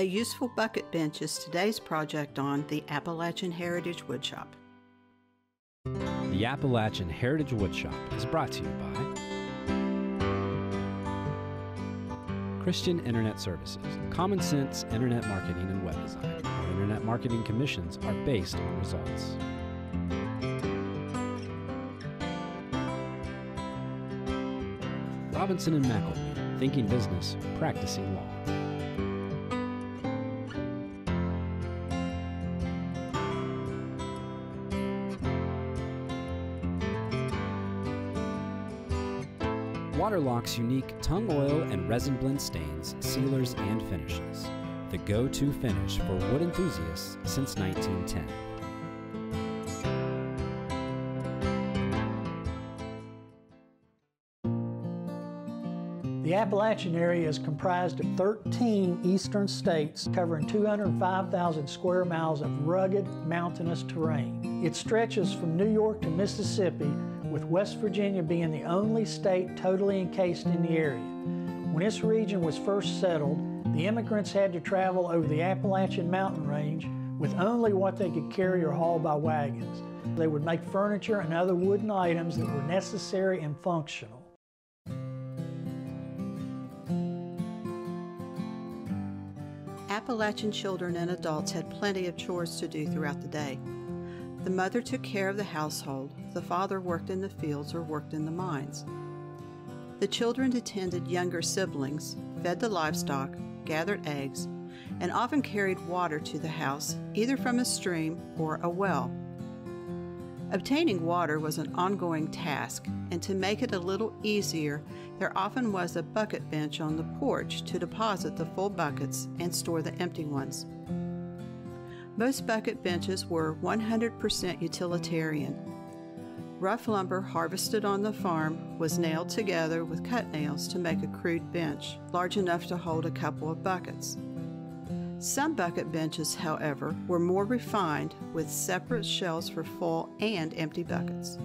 A useful bucket bench is today's project on the Appalachian Heritage Woodshop. The Appalachian Heritage Woodshop is brought to you by Christian Internet Services, common sense internet marketing and web design. Our internet marketing commissions are based on results. Robinson and McElwee, thinking business, practicing law. Waterlox unique tung oil and resin blend stains, sealers, and finishes. The go to finish for wood enthusiasts since 1910. The Appalachian area is comprised of 13 eastern states covering 205,000 square miles of rugged, mountainous terrain. It stretches from New York to Mississippi, with West Virginia being the only state totally encased in the area. When this region was first settled, the immigrants had to travel over the Appalachian mountain range with only what they could carry or haul by wagons. They would make furniture and other wooden items that were necessary and functional. Appalachian children and adults had plenty of chores to do throughout the day. The mother took care of the household, the father worked in the fields or worked in the mines. The children attended younger siblings, fed the livestock, gathered eggs, and often carried water to the house, either from a stream or a well. Obtaining water was an ongoing task, and to make it a little easier, there often was a bucket bench on the porch to deposit the full buckets and store the empty ones. Most bucket benches were 100% utilitarian. Rough lumber harvested on the farm was nailed together with cut nails to make a crude bench, large enough to hold a couple of buckets. Some bucket benches, however, were more refined with separate shelves for full and empty buckets.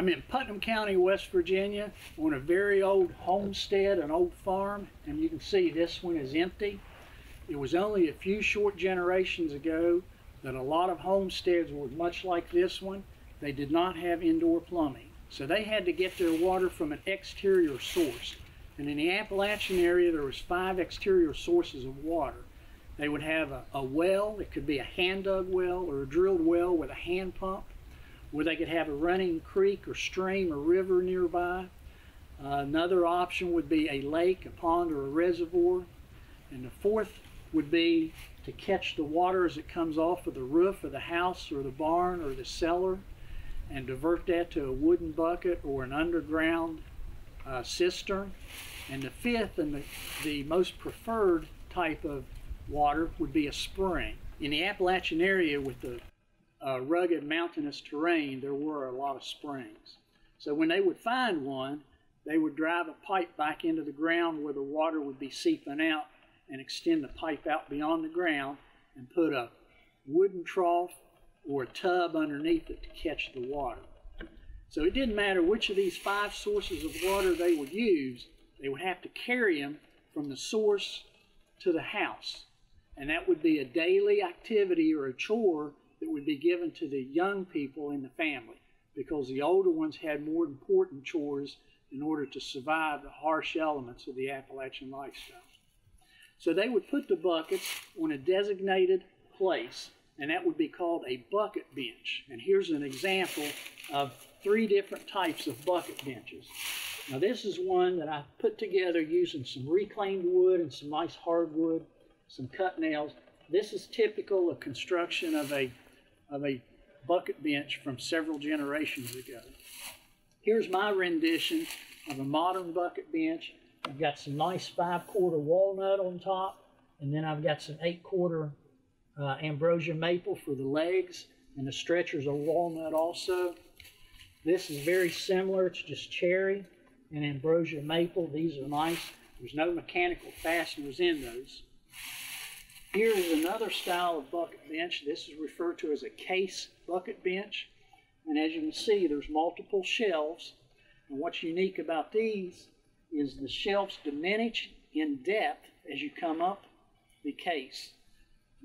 I'm in Putnam County, West Virginia, on a very old homestead, an old farm, and you can see this one is empty. It was only a few short generations ago that a lot of homesteads were much like this one. They did not have indoor plumbing, so they had to get their water from an exterior source. And in the Appalachian area, there was five exterior sources of water. They would have a, a well, it could be a hand dug well or a drilled well with a hand pump where they could have a running creek or stream or river nearby. Uh, another option would be a lake, a pond, or a reservoir. And the fourth would be to catch the water as it comes off of the roof of the house or the barn or the cellar and divert that to a wooden bucket or an underground uh, cistern. And the fifth and the, the most preferred type of water would be a spring. In the Appalachian area with the uh, rugged mountainous terrain, there were a lot of springs. So when they would find one, they would drive a pipe back into the ground where the water would be seeping out and extend the pipe out beyond the ground and put a wooden trough or a tub underneath it to catch the water. So it didn't matter which of these five sources of water they would use, they would have to carry them from the source to the house. And that would be a daily activity or a chore that would be given to the young people in the family because the older ones had more important chores in order to survive the harsh elements of the Appalachian lifestyle. So they would put the buckets on a designated place, and that would be called a bucket bench. And here's an example of three different types of bucket benches. Now, this is one that I put together using some reclaimed wood and some nice hardwood, some cut nails. This is typical of construction of a of a bucket bench from several generations ago. Here's my rendition of a modern bucket bench. I've got some nice five quarter walnut on top, and then I've got some eight quarter uh, ambrosia maple for the legs, and the stretchers are walnut also. This is very similar, it's just cherry and ambrosia maple. These are nice. There's no mechanical fasteners in those. Here is another style of bucket bench. This is referred to as a case bucket bench. And as you can see, there's multiple shelves. And what's unique about these is the shelves diminish in depth as you come up the case.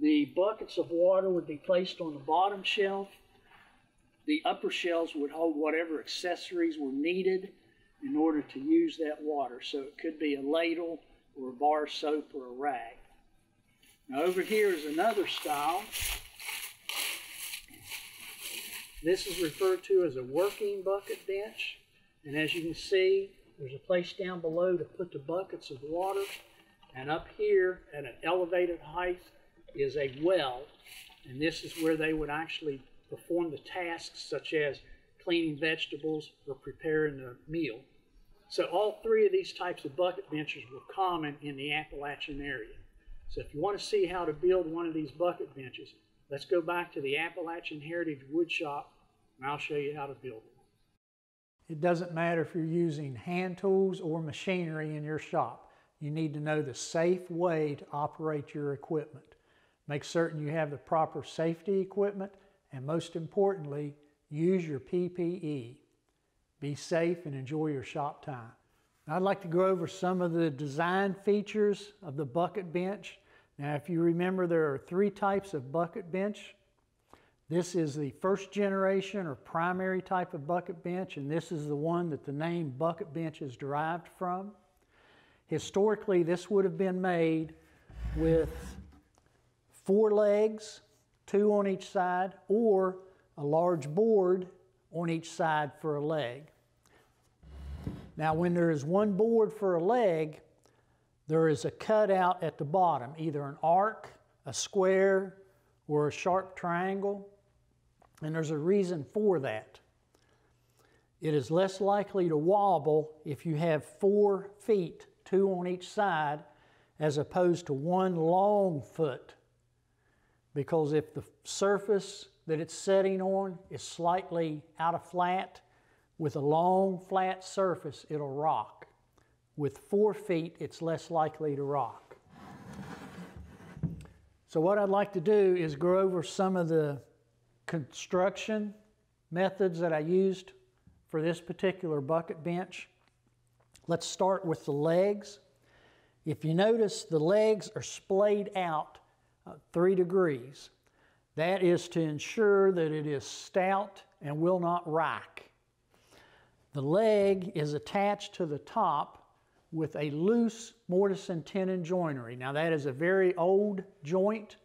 The buckets of water would be placed on the bottom shelf. The upper shelves would hold whatever accessories were needed in order to use that water. So it could be a ladle or a bar soap or a rag. Now over here is another style. This is referred to as a working bucket bench. And as you can see, there's a place down below to put the buckets of water. And up here at an elevated height is a well. And this is where they would actually perform the tasks such as cleaning vegetables or preparing a meal. So all three of these types of bucket benches were common in the Appalachian area. So if you want to see how to build one of these bucket benches, let's go back to the Appalachian Heritage Woodshop and I'll show you how to build it. It doesn't matter if you're using hand tools or machinery in your shop. You need to know the safe way to operate your equipment. Make certain you have the proper safety equipment and most importantly, use your PPE. Be safe and enjoy your shop time. I'd like to go over some of the design features of the bucket bench. Now, if you remember, there are three types of bucket bench. This is the first generation or primary type of bucket bench, and this is the one that the name bucket bench is derived from. Historically, this would have been made with four legs, two on each side, or a large board on each side for a leg. Now, when there is one board for a leg, there is a cutout at the bottom, either an arc, a square, or a sharp triangle. And there's a reason for that. It is less likely to wobble if you have four feet, two on each side, as opposed to one long foot. Because if the surface that it's setting on is slightly out of flat, with a long flat surface, it'll rock. With four feet, it's less likely to rock. So what I'd like to do is go over some of the construction methods that I used for this particular bucket bench. Let's start with the legs. If you notice, the legs are splayed out uh, three degrees. That is to ensure that it is stout and will not rack. The leg is attached to the top with a loose mortise and tenon joinery. Now that is a very old joint,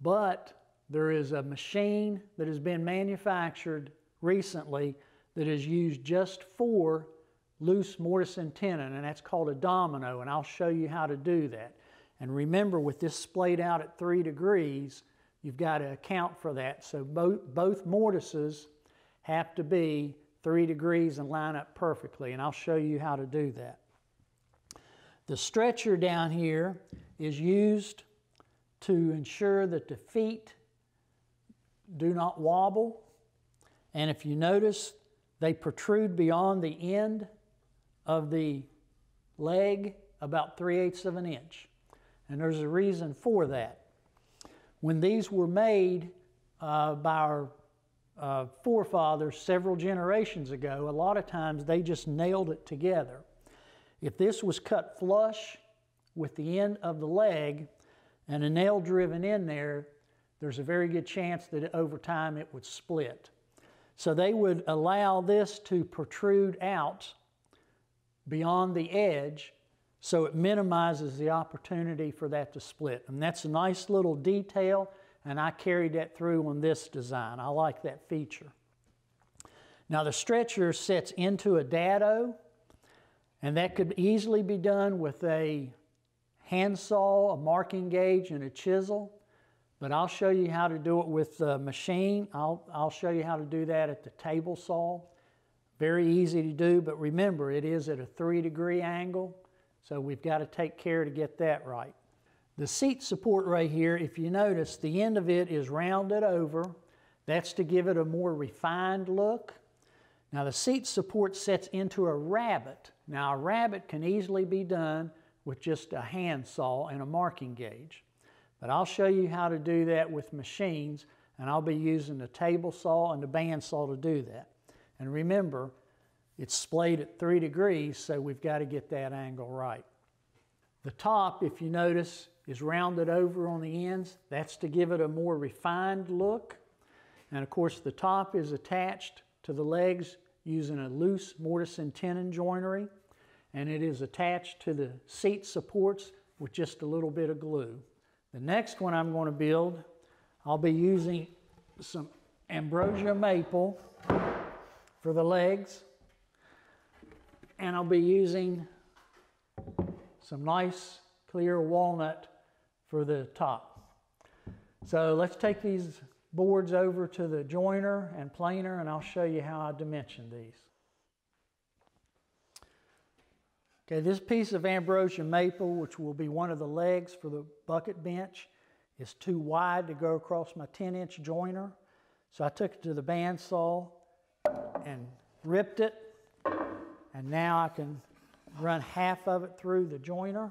but there is a machine that has been manufactured recently that is used just for loose mortise and tenon, and that's called a domino, and I'll show you how to do that. And remember, with this splayed out at three degrees, you've got to account for that. So both, both mortises have to be three degrees and line up perfectly, and I'll show you how to do that. The stretcher down here is used to ensure that the feet do not wobble. And if you notice, they protrude beyond the end of the leg about 3 eighths of an inch. And there's a reason for that. When these were made uh, by our uh, forefathers several generations ago, a lot of times they just nailed it together. If this was cut flush with the end of the leg and a nail driven in there, there's a very good chance that over time it would split. So they would allow this to protrude out beyond the edge so it minimizes the opportunity for that to split. And that's a nice little detail, and I carried that through on this design. I like that feature. Now the stretcher sets into a dado, and that could easily be done with a handsaw, a marking gauge, and a chisel. But I'll show you how to do it with the machine. I'll, I'll show you how to do that at the table saw. Very easy to do, but remember it is at a three degree angle, so we've got to take care to get that right. The seat support right here, if you notice, the end of it is rounded over. That's to give it a more refined look. Now the seat support sets into a rabbet. Now a rabbet can easily be done with just a hand saw and a marking gauge. But I'll show you how to do that with machines, and I'll be using the table saw and the bandsaw to do that. And remember, it's splayed at three degrees, so we've got to get that angle right. The top, if you notice, is rounded over on the ends. That's to give it a more refined look. And of course, the top is attached to the legs using a loose mortise and tenon joinery. And it is attached to the seat supports with just a little bit of glue. The next one I'm going to build, I'll be using some ambrosia maple for the legs. And I'll be using some nice clear walnut for the top. So let's take these boards over to the jointer and planer and I'll show you how I dimension these. Okay, this piece of ambrosia maple, which will be one of the legs for the bucket bench, is too wide to go across my 10 inch jointer. So I took it to the bandsaw and ripped it. And now I can run half of it through the jointer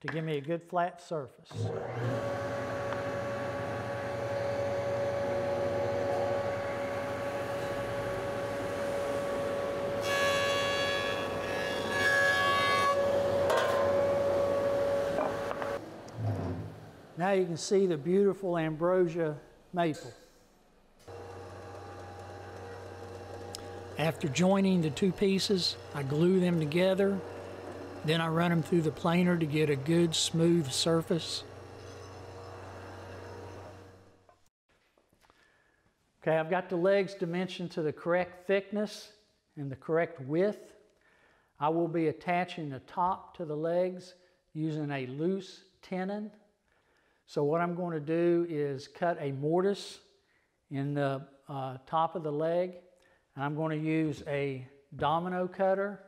to give me a good flat surface. Now you can see the beautiful ambrosia maple. After joining the two pieces, I glue them together. Then I run them through the planer to get a good smooth surface. Okay, I've got the legs dimensioned to the correct thickness and the correct width. I will be attaching the top to the legs using a loose tenon. So what I'm going to do is cut a mortise in the uh, top of the leg and I'm going to use a domino cutter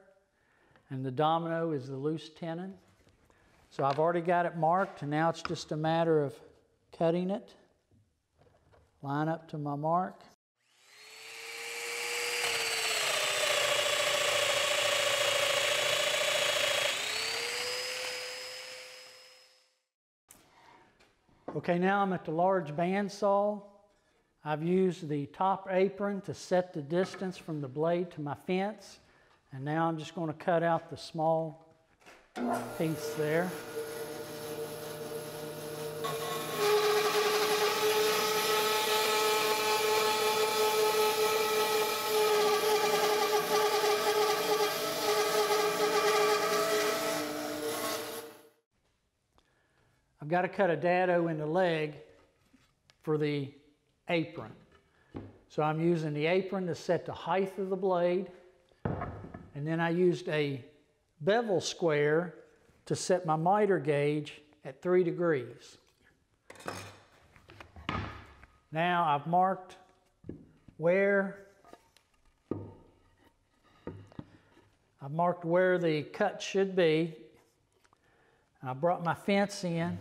and the domino is the loose tenon. So I've already got it marked and now it's just a matter of cutting it. Line up to my mark. Okay, now I'm at the large bandsaw. I've used the top apron to set the distance from the blade to my fence. And now I'm just going to cut out the small piece there. I've got to cut a dado in the leg for the apron. So I'm using the apron to set the height of the blade, and then I used a bevel square to set my miter gauge at three degrees. Now I've marked where I've marked where the cut should be. I brought my fence in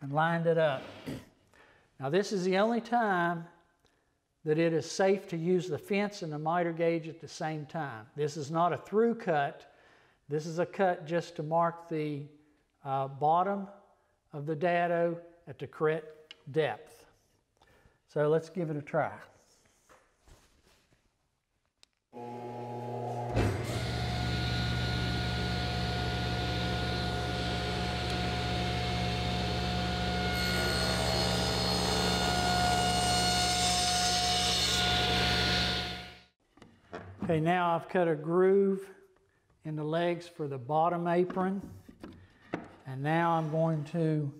and lined it up. Now, this is the only time that it is safe to use the fence and the miter gauge at the same time. This is not a through cut. This is a cut just to mark the uh, bottom of the dado at the correct depth. So let's give it a try. Okay, now I've cut a groove in the legs for the bottom apron. And now I'm going to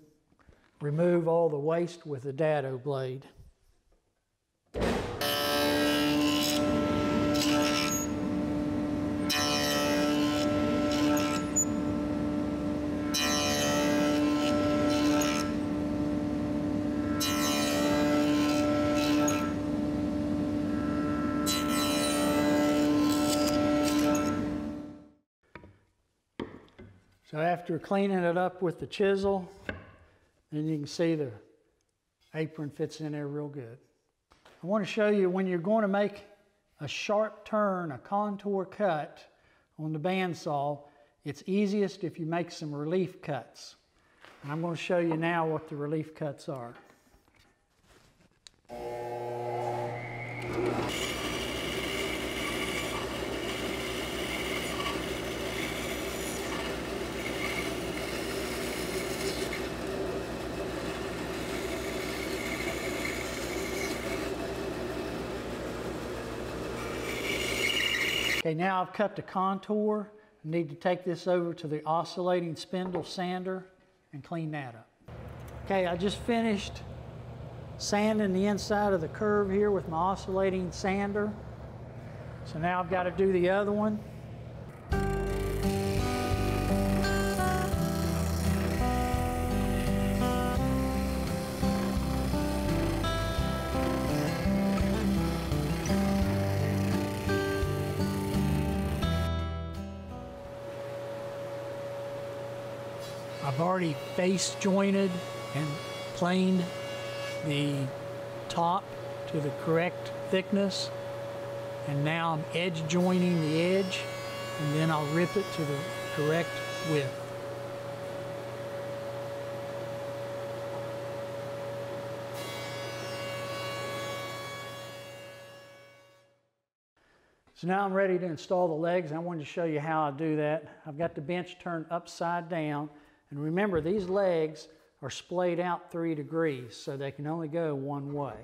remove all the waste with the dado blade. So after cleaning it up with the chisel, then you can see the apron fits in there real good. I want to show you when you're going to make a sharp turn, a contour cut on the bandsaw, it's easiest if you make some relief cuts. And I'm going to show you now what the relief cuts are. Okay, now I've cut the contour. Need to take this over to the oscillating spindle sander and clean that up. Okay, I just finished sanding the inside of the curve here with my oscillating sander. So now I've got to do the other one. Already face jointed and planed the top to the correct thickness and now I'm edge joining the edge and then I'll rip it to the correct width. So now I'm ready to install the legs. I wanted to show you how I do that. I've got the bench turned upside down and remember these legs are splayed out three degrees so they can only go one way.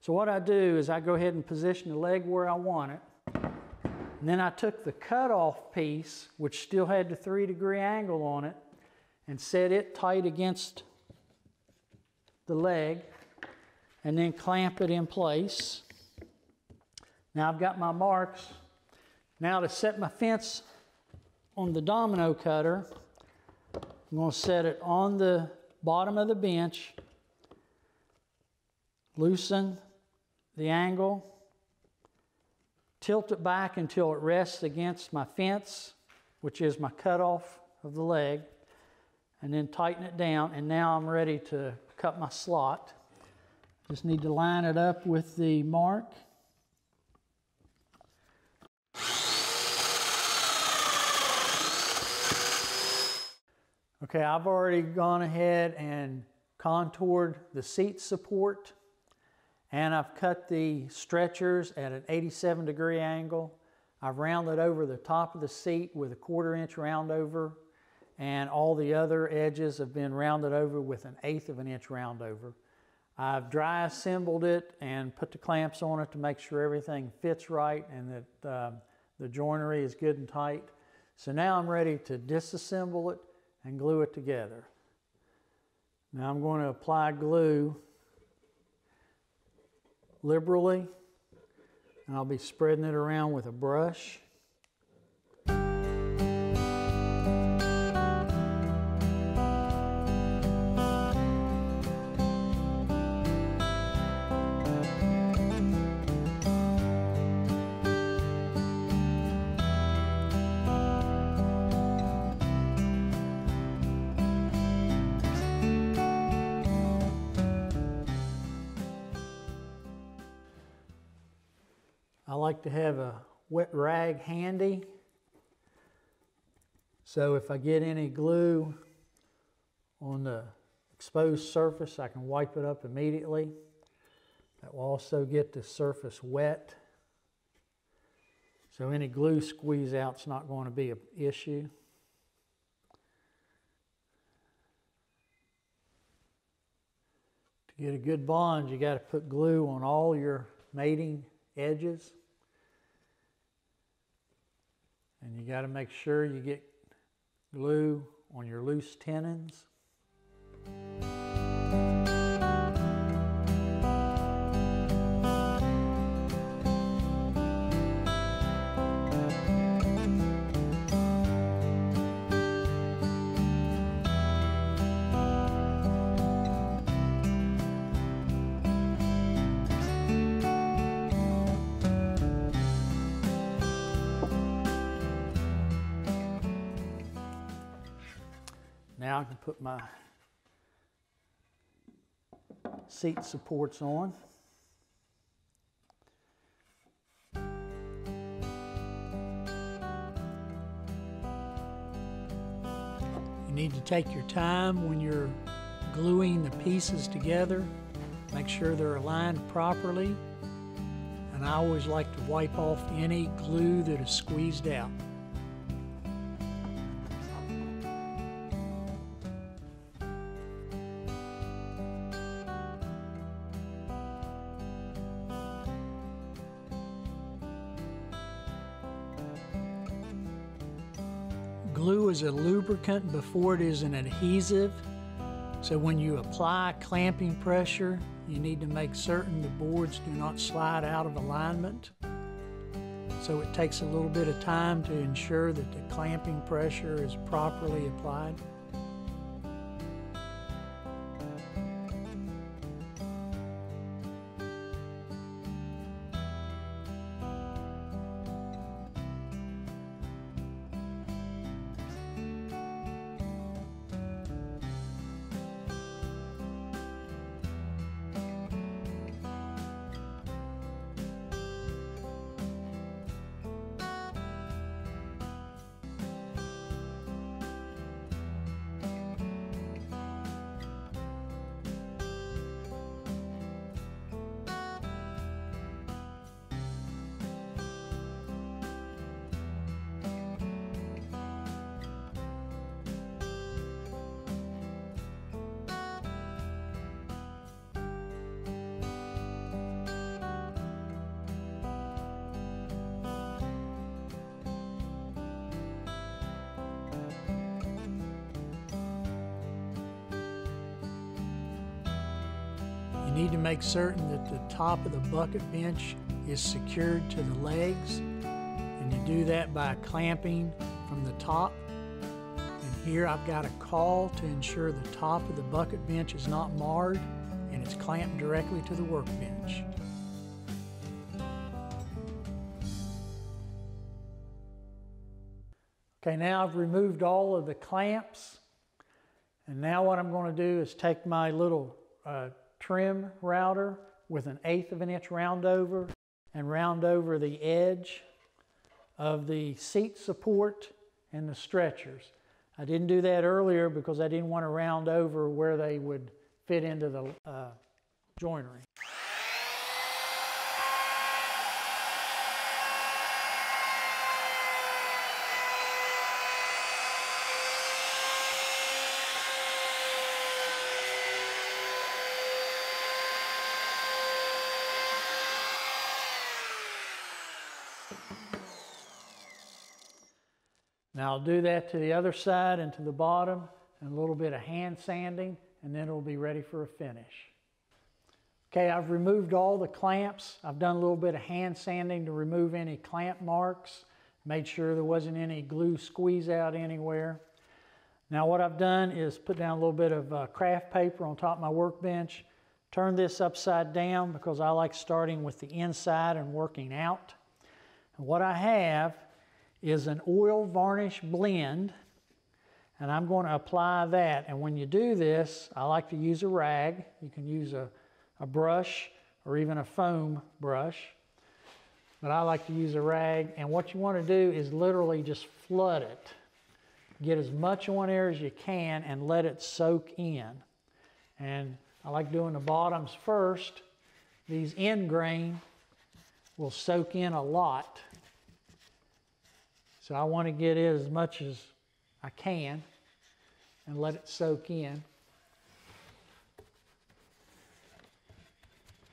So what I do is I go ahead and position the leg where I want it. And then I took the cutoff piece, which still had the three degree angle on it, and set it tight against the leg, and then clamp it in place. Now I've got my marks. Now to set my fence on the domino cutter, I'm going to set it on the bottom of the bench, loosen the angle, tilt it back until it rests against my fence, which is my cutoff of the leg, and then tighten it down. And now I'm ready to cut my slot. Just need to line it up with the mark. Okay, I've already gone ahead and contoured the seat support and I've cut the stretchers at an 87 degree angle. I've rounded over the top of the seat with a quarter inch round over and all the other edges have been rounded over with an eighth of an inch round over. I've dry assembled it and put the clamps on it to make sure everything fits right and that uh, the joinery is good and tight. So now I'm ready to disassemble it and glue it together. Now I'm going to apply glue liberally and I'll be spreading it around with a brush. I like to have a wet rag handy. So if I get any glue on the exposed surface, I can wipe it up immediately. That will also get the surface wet. So any glue squeeze out's not going to be an issue. To get a good bond, you got to put glue on all your mating edges. And you got to make sure you get glue on your loose tenons. I can put my seat supports on. You need to take your time when you're gluing the pieces together make sure they're aligned properly, and I always like to wipe off any glue that is squeezed out. Glue is a lubricant before it is an adhesive. So when you apply clamping pressure, you need to make certain the boards do not slide out of alignment. So it takes a little bit of time to ensure that the clamping pressure is properly applied. You need to make certain that the top of the bucket bench is secured to the legs, and you do that by clamping from the top. And here I've got a caul to ensure the top of the bucket bench is not marred and it's clamped directly to the workbench. Okay, now I've removed all of the clamps. And now what I'm going to do is take my little uh, trim router with an eighth of an inch round over and round over the edge of the seat support and the stretchers. I didn't do that earlier because I didn't want to round over where they would fit into the uh, joinery. Now I'll do that to the other side and to the bottom and a little bit of hand sanding and then it'll be ready for a finish. Okay, I've removed all the clamps. I've done a little bit of hand sanding to remove any clamp marks, made sure there wasn't any glue squeeze out anywhere. Now what I've done is put down a little bit of uh, kraft paper on top of my workbench, turn this upside down because I like starting with the inside and working out. And what I have is an oil varnish blend and I'm going to apply that. And when you do this, I like to use a rag. You can use a, a brush or even a foam brush. But I like to use a rag. And what you want to do is literally just flood it. Get as much on there as you can and let it soak in. And I like doing the bottoms first. These end grain will soak in a lot. So I want to get it as much as I can and let it soak in.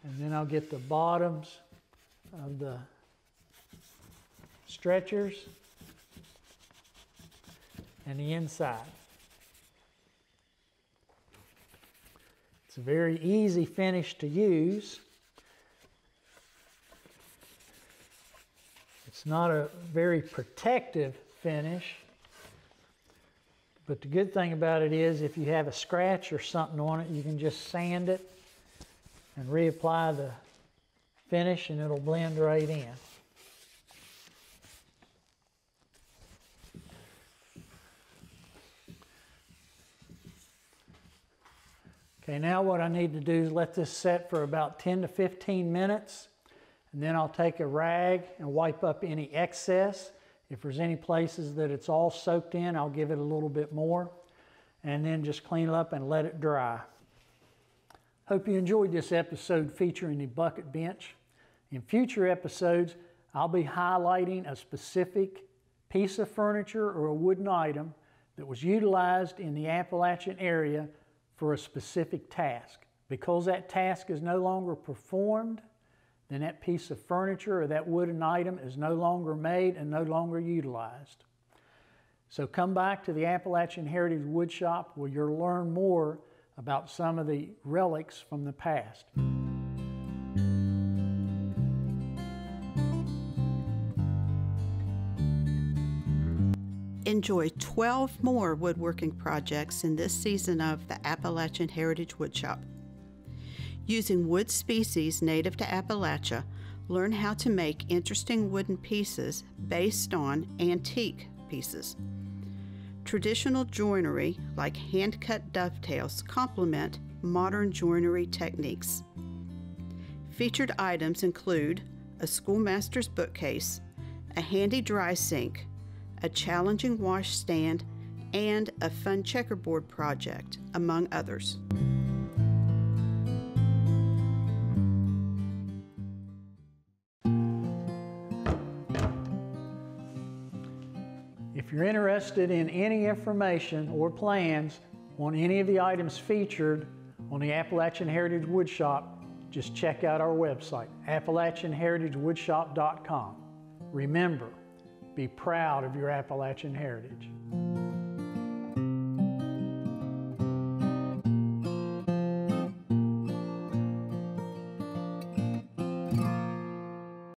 And then I'll get the bottoms of the stretchers and the inside. It's a very easy finish to use. It's not a very protective finish. But the good thing about it is if you have a scratch or something on it, you can just sand it and reapply the finish and it'll blend right in. Okay, now what I need to do is let this set for about 10 to 15 minutes and then I'll take a rag and wipe up any excess if there's any places that it's all soaked in, I'll give it a little bit more and then just clean it up and let it dry. Hope you enjoyed this episode featuring the bucket bench. In future episodes, I'll be highlighting a specific piece of furniture or a wooden item that was utilized in the Appalachian area for a specific task. Because that task is no longer performed, then that piece of furniture or that wooden item is no longer made and no longer utilized. So come back to the Appalachian Heritage Woodshop where you'll learn more about some of the relics from the past. Enjoy 12 more woodworking projects in this season of the Appalachian Heritage Woodshop. Using wood species native to Appalachia, learn how to make interesting wooden pieces based on antique pieces. Traditional joinery, like hand cut dovetails, complement modern joinery techniques. Featured items include a schoolmaster's bookcase, a handy dry sink, a challenging wash stand, and a fun checkerboard project, among others. You're interested in any information or plans on any of the items featured on the Appalachian Heritage Woodshop, just check out our website, appalachianheritagewoodshop.com. Remember, be proud of your Appalachian heritage.